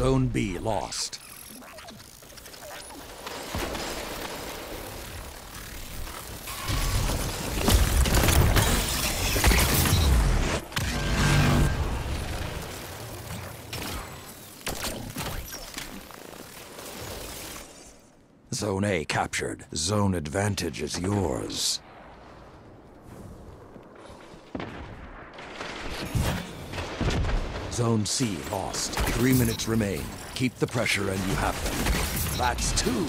Zone B lost. Zone A captured. Zone advantage is yours. Zone C lost. Three minutes remain. Keep the pressure and you have them. That's two.